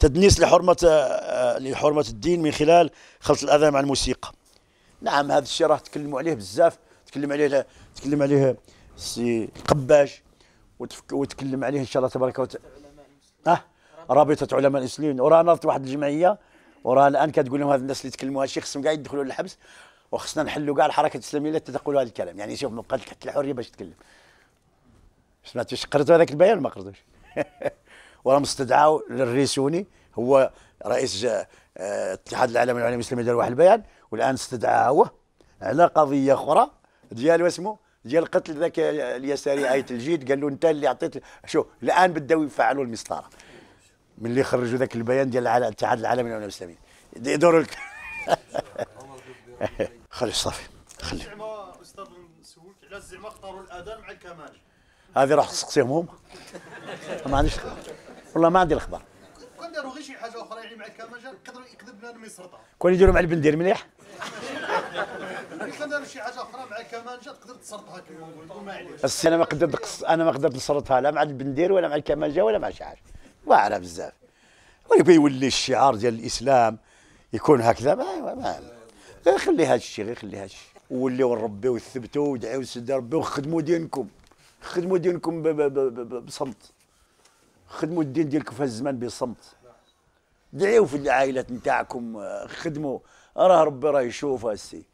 تدنيس لحرمة آه، لحرمة الدين من خلال خلط الأذى مع الموسيقى. نعم هذا الشيء راه تكلموا عليه بزاف. تكلم عليه تكلم عليه السي قباش وتفك وتكلم عليه إن شاء الله تبارك وتعالى آه رابطة علماء الاسلاميين وراه ناضت واحد الجمعية وراه الآن كتقول لهم هاد الناس اللي تكلموا هذا الشيء خصهم كاع يدخلوا للحبس وخصنا نحلوا كاع الحركه الإسلامية اللي تقول هذا الكلام. يعني شوف ما بقات الحرية باش تتكلم سمعتوا قريتوا هذاك البيان؟ ما قريتوش. وراهم استدعوا للريسوني هو رئيس آه، اتحاد العالم العلمي الاسلامي دار واحد البيان والآن استدعاه هو على قضية أخرى ديال واسمو ديال قتل ذاك اليساري آية الجيد قال له أنت اللي عطيت شو الآن بداو يفعلوا المسطرة. من اللي خرجوا ذاك البيان ديال الاتحاد العالمي للعلماء الاسلاميين يدوروا لك خلي صافي خلي. زعما أستاذ نسولك علاش زعما اختاروا الاذان مع الكمال. هذه راح تسقسيهم هما. ما عنديش والله ما عندي الخبر كون داروا غير شي حاجة أخرى يعني مع الكمال يقدر يكذب بنادم يسرطها. كون يديروا مع البندير مليح؟ كون داروا شي حاجة أخرى مع تقدر تسرطها كما نقول ما عليش. أنا ما قدرت أنا ما قدرت نصرتها لا مع البندير ولا مع الكمانجه ولا مع شي حاجة. واعره بزاف. ويبي يولي الشعار ديال الإسلام يكون هكذا ما, ما غير خلي هذا الشيء غير خلي هذا الشيء ووليو نربيو وثبتوا ودعيو سيدي ربي وخدموا دينكم. خدموا دينكم بصمت. خدموا الدين ديالكم في الزمان بصمت. دعيو في العائلات نتاعكم آه، خدموا راه ربي راه يشوف السي.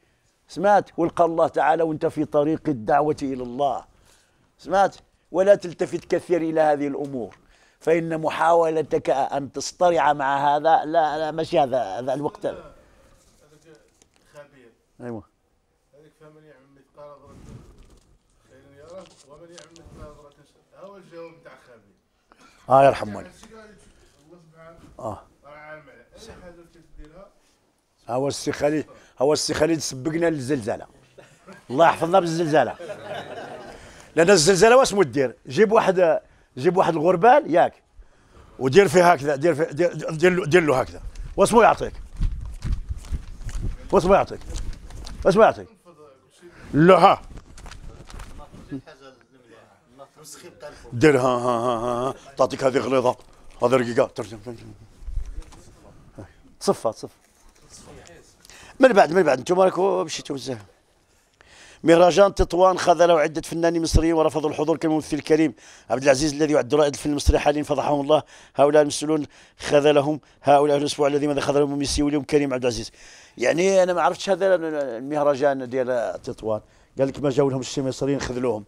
سمعت؟ والقى الله تعالى وانت في طريق الدعوة إلى الله. سمعت؟ ولا تلتفت كثير إلى هذه الأمور. فإن محاولتك أن تصطرع مع هذا لا لا ماشي هذا هذا الوقت. هذاك خبير. أيوه. هذاك فمن يعمل مثقال ذره خير يراه ومن يعمل مثقال ذره شر هو الجواب تاع خبير. آه يرحم والديك الله سبحانه آه. هو السي خالد هو السي خالد سبقنا للزلزالة. الله يحفظنا بالزلزالة. لأن الزلزالة واسمو دير؟ جيب واحد جيب واحد الغربال ياك ودير فيه هكذا دير فيه دير, دير, له- دير له هكذا. واسمو يعطيك؟ واسمو يعطيك؟ واسمو يعطيك؟ لا ها. دير ها ها ها. تعطيك هذه غليظة. هذه رقيقة. ترجم ترجم. تصفى تصفى من بعد من بعد. أنتم راكم مشيتوا بزاف. مهرجان تطوان خذله عدة فنانين مصريين ورفضوا الحضور كالممثل الكريم عبد العزيز الذي يعد رائد الفيلم المصري حاليا فضحهم الله. هؤلاء المسؤولون خذلهم هؤلاء الأسبوع الذي ماذا خذلهم ميسي واليوم كريم عبد العزيز. يعني أنا ما عرفتش هذا المهرجان ديال تطوان. قال لك ما جاوا لهم الشي مصريين خذلوهم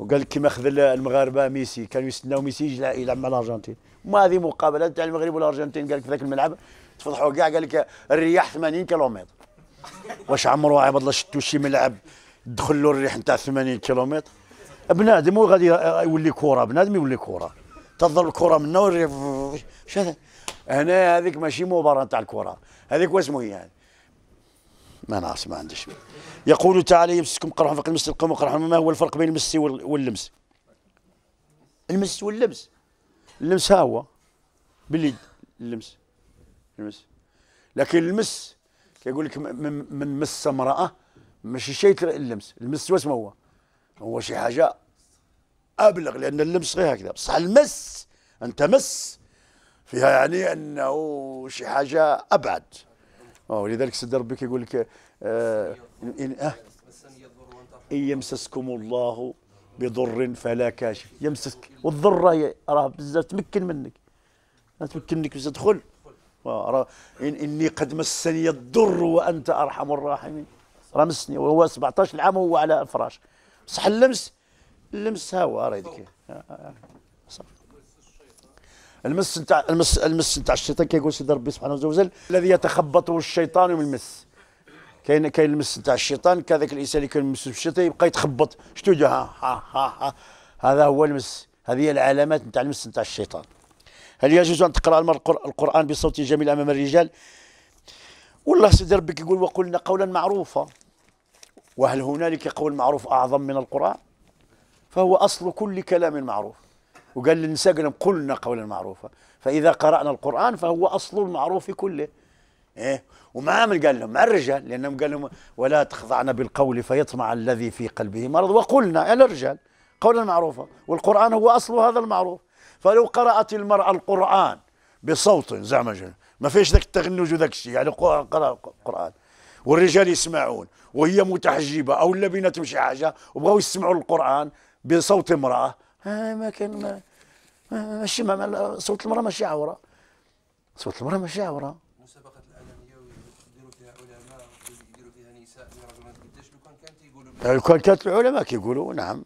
وقال لك كما خذل المغاربة ميسي كانوا يستناو ميسي يجي يلعب- مع الأرجنتين. ما هذه مقابلة تاع المغرب والأرجنتين قال لك في ذاك الملعب تفضحوا كاع قال لك الرياح 80 كيلومتر. واش عمرو عبد الله شفتوا شي ملعب دخل له الريح نتاع 80 كيلومتر؟ بنادم هو غادي يولي كرة بنادم يولي كرة. تظل الكرة منا والريح هنا هذيك ماشي مباراة نتاع الكرة. هذيك واسمه هي يعني. ما نعرفش ما عنديش. يقول تعالى يمسكم قرح فقد مس القوم قرح ما هو الفرق بين المس وال- واللمس؟ المس واللمس. اللمس ها هو باليد اللمس. المس. لكن المس كيقول لك من, من مس امرأة ماشي شيء اللمس. المس واسمه هو؟ هو شي حاجة أبلغ لأن اللمس غير هكذا. بصح المس أنت مس فيها يعني أنه شي حاجة أبعد. آه ولذلك سيدي ربي كيقول لك آه إن, آه يمسسكم الله بضر فلا كاشف. يمسسك. والضر راه- بزاف تمكن منك. تمكن منك بزاف. تدخل آه، إن إني قد مسني الضر وأنت أرحم الراحمين. راه مسني. وهو 17 عام وهو على الفراش بصح اللمس. اللمس ها هو راه. المس نتاع المس المس نتاع الشيطان كيقول سيدي ربي سبحانه وتعالى الذي يتخبطه الشيطان من المس. كاين كاين المس نتاع الشيطان كذاك الإنسان اللي كان مس بالشيطان يبقى يتخبط. شتو ها ها ها. هذا هو المس. هذه هي العلامات نتاع المس نتاع الشيطان. هل يجوز أن تقرأ القرآن بصوت جميل أمام الرجال؟ والله سيدي ربك يقول وقلنا قولا معروفا. وهل هنالك قول معروف أعظم من القرآن؟ فهو أصل كل كلام معروف. وقال للنساء قلنا قولا معروفا فإذا قرأنا القرآن فهو أصل المعروف كله. إيه؟ ومع من قال لهم مع الرجال؟ لأنهم قال لهم ولا تخضعن بالقول فيطمع الذي في قلبه مرض. وقلنا على الرجال قولا معروفا والقرآن هو أصل هذا المعروف. فلو قرأت المرأة القرآن بصوت زعما ما فيش ذاك التغنج وذاك الشيء يعني قرا قران والرجال يسمعون وهي متحجبة أو اللبنة تمشي حاجة وبغاو يسمعوا القرآن بصوت آه ما كان ما ماشي ما صوت المرأة ماشي عورة. صوت المرأة ماشي عورة. مسابقة الإعلامية ويديروا فيها علماء ويديروا فيها نساء قداش لو كان كانت يقولوا لو كان كانت العلماء كيقولوا نعم.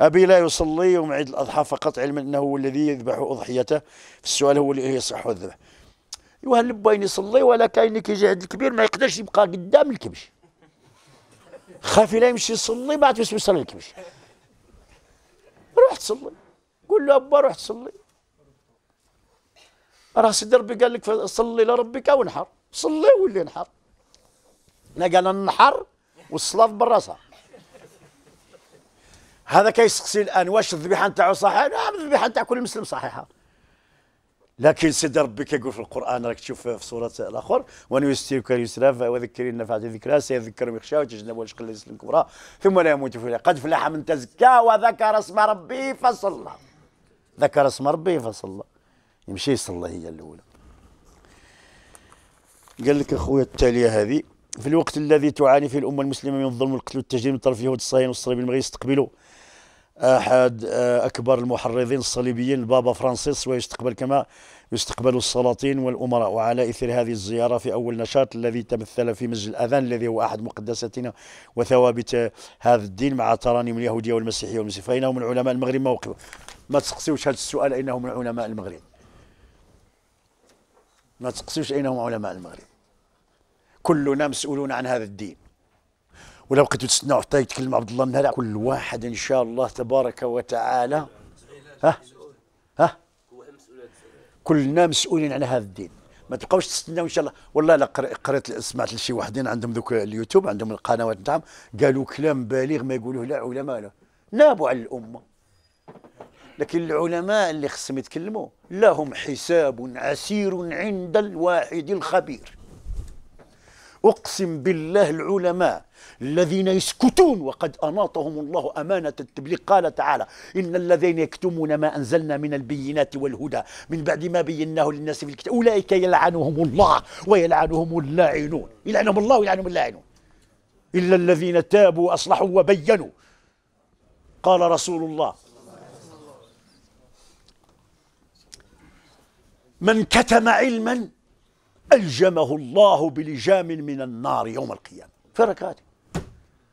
أبي لا يصلي يوم عيد الأضحى فقط علما أنه هو الذي يذبح أضحيته. السؤال هو اللي يصح الذبح ايوا اللي يصلي؟ ولا كاين كيجي عند الكبير ما يقدرش يبقى قدام الكبش. خاف لا يمشي يصلي بعد يوصل الكبش. روح تصلي. قول له أبا روح تصلي. راه سيدي ربي قال لك صلي لربك وانحر صلي واللي انحر. أنا قال النحر والصلاة براسها هذا كيسقسي الآن. واش الذبيحة نتاعو صحيحه نعم الذبيحة نتاع كل مسلم صحيحة. لكن سيدي ربي كيقول في القرآن راك تشوف في سورة الأخر ونيسرك اليسرى وذكر النفعه الذكرى سيذكر من يخشى وتجنب الذي الكبرى ثم لا يموت فيها قد فلح من تزكى وذكر اسم ربه فصلى. ذكر اسم ربه فصلى. يمشي يصلى هي الأولى. قال لك أخويا التالية هذه في الوقت الذي تعاني فيه الأمة المسلمة من الظلم والقتل والتجريم من طرف اليهود الصهاينه والصليب المغرب يستقبلوا أحد آه، أكبر المحرضين الصليبيين البابا فرانسيس ويستقبل كما يستقبل السلاطين والأمراء. وعلى إثر هذه الزيارة في أول نشاط الذي تمثل في مسجد الأذان الذي هو أحد مقدساتنا وثوابت هذا الدين مع ترانيم اليهودية والمسيحية والمسيحية فإنه من علماء المغرب. موقفه ما تسقسيوش هذا السؤال أنه من علماء المغرب. ما تسقسيوش أين هم علماء المغرب. كلنا مسؤولون عن هذا الدين. ولو بقيتوا تستناو حتى يتكلم عبد الله النهار كل واحد إن شاء الله تبارك وتعالى. ها؟ ها؟ كلنا مسؤولين على هذا الدين. ما تبقاوش تستناو إن شاء الله. والله لا قريت سمعت لشي وحدين عندهم ذوك اليوتيوب عندهم القنوات نتاعهم قالوا كلام بالغ ما يقولوه لا علماء لا نابوا على الأمة. لكن العلماء اللي خصهم يتكلموا لهم حساب عسير عند الواحد الخبير. أقسم بالله العلماء الذين يسكتون وقد أناطهم الله أمانة التبليغ. قال تعالى إن الذين يكتمون ما أنزلنا من البينات والهدى من بعد ما بيناه للناس في الكتاب أولئك يلعنهم الله ويلعنهم اللاعنون. يلعنهم الله ويلعنهم اللاعنون. إلا الذين تابوا وأصلحوا وبينوا. قال رسول الله من كتم علما ألجمه الله بلجام من النار يوم القيامة. في ركعته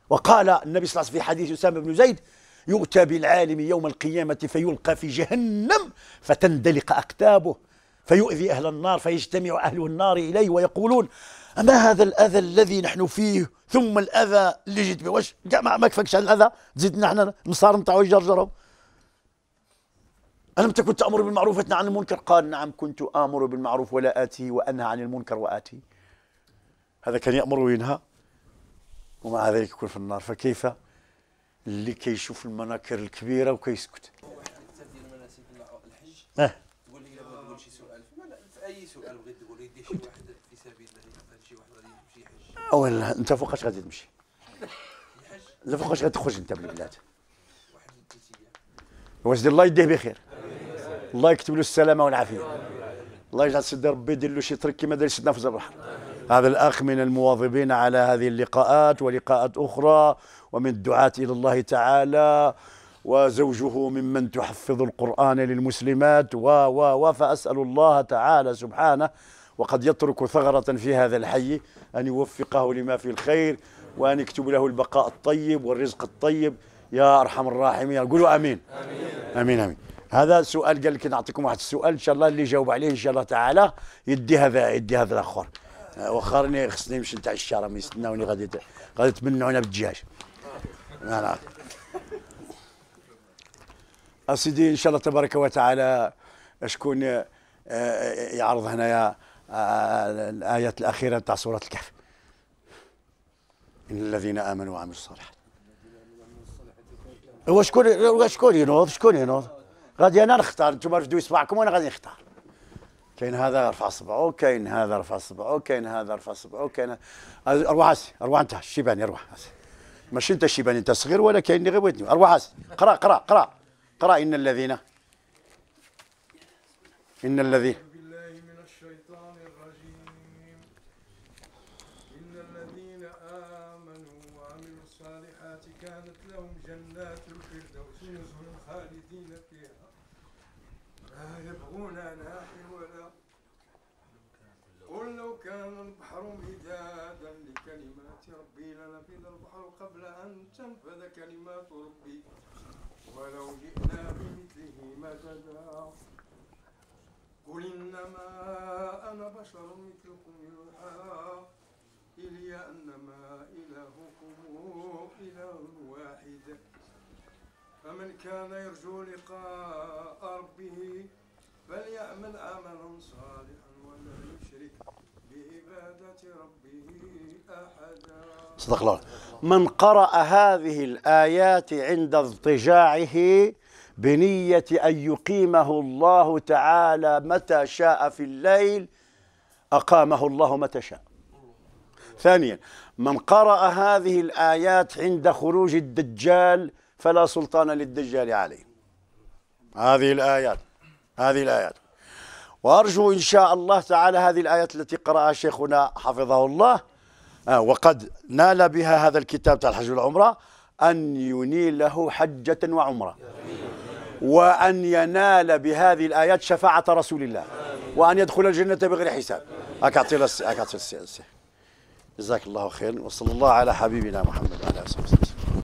وقال النبي صلى الله عليه وسلم في حديث أسامة بن زيد يؤتى بالعالم يوم القيامة فيلقى في جهنم فتندلق أكتابه فيؤذي أهل النار فيجتمع أهل النار إليه ويقولون أما هذا الأذى الذي نحن فيه؟ ثم الأذى اللي جيت به واش ما كفاكش على الأذى؟ تزيدنا إحنا نصار نتاعو يجرجرهم. ألم تكن تأمر بالمعروف وتنهى عن المنكر؟ قال نعم كنت آمر بالمعروف ولا آتي وأنهى عن المنكر وآتي. هذا كان يأمر وينهى ومع ذلك يكون في النار. فكيف؟ اللي كيشوف المناكر الكبيرة وكيسكت آه تقول لي تقول شي سؤال في اي سؤال بغيت تقول يدي شي واحد في سبيل الله شي واحد غادي يمشي يحج اولا أنت فوقاش غادي تمشي؟ لا فوقاش غادي تخرج أنت بالبلاد واش الله يديه بخير. الله يكتب له السلامة والعافية. الله يجعل سيدي ربي يدير له شي طريق كما دار سيدنا في البحر. هذا الأخ من المواظبين على هذه اللقاءات ولقاءات أخرى ومن الدعاة إلى الله تعالى وزوجه ممن تحفظ القرآن للمسلمات و و و فأسأل الله تعالى سبحانه وقد يترك ثغرة في هذا الحي أن يوفقه لما في الخير وأن يكتب له البقاء الطيب والرزق الطيب. يا أرحم الراحمين. قولوا آمين. آمين. آمين, آمين. هذا سؤال قال لك نعطيكم واحد السؤال إن شاء الله اللي جاوب عليه إن شاء الله تعالى يدي هذا يدي هذا الآخر. وخرني خصني نمشي نتاع الشارع ما يستناوني غادي غادي تمنعونا بالدجاج. نعم أسيدي إن شاء الله تبارك وتعالى شكون آه، يعرض هنايا آه، الآيات الأخيرة تاع سورة الكهف. إن الذين آمنوا وعملوا الصالحات. هو شكون شكون ينوض؟ شكون ينوض؟ غادي أنا نختار أنتم رفدوا اصبعكم وأنا غادي نختار. كاين هذا رفع صبعو كاين هذا رفع صبعو كاين هذا رفع صبعو كاين أروح اسي أروح أنت الشيباني أروح اسي ماشي أنت الشيباني أنت صغير ولا كاين اللي غيبغيتني أروح اسي قرأ قرأ قرأ. قرأ إن الذين إن الذين. كانت لهم جنات الفردوس نزلا خالدين فيها. لا يبغون عنها حولا قل لو كان البحر مدادا لكلمات ربي لنفذ البحر قبل أن تنفذ كلمات ربي. ولو جئنا بمثله مددا. قل إنما أنا بشر مثلكم فمن كان يرجو لقاء ربه فليعمل عملا صالحا ولا يشرك بعبادة ربه أحدا. صدق الله. من قرأ هذه الآيات عند اضطجاعه بنية أن يقيمه الله تعالى متى شاء في الليل أقامه الله متى شاء. ثانيا من قرأ هذه الآيات عند خروج الدجال فلا سلطان للدجال عليه. هذه الآيات هذه الآيات. وأرجو إن شاء الله تعالى هذه الآيات التي قرأها شيخنا حفظه الله آه، وقد نال بها هذا الكتاب تاع الحج والعمرة أن ينيله حجة وعمرة. وأن ينال بهذه الآيات شفاعة رسول الله. وأن يدخل الجنة بغير حساب. أكعطي جزاك الله خير وصلى الله على حبيبنا محمد وعلى آله وصحبه.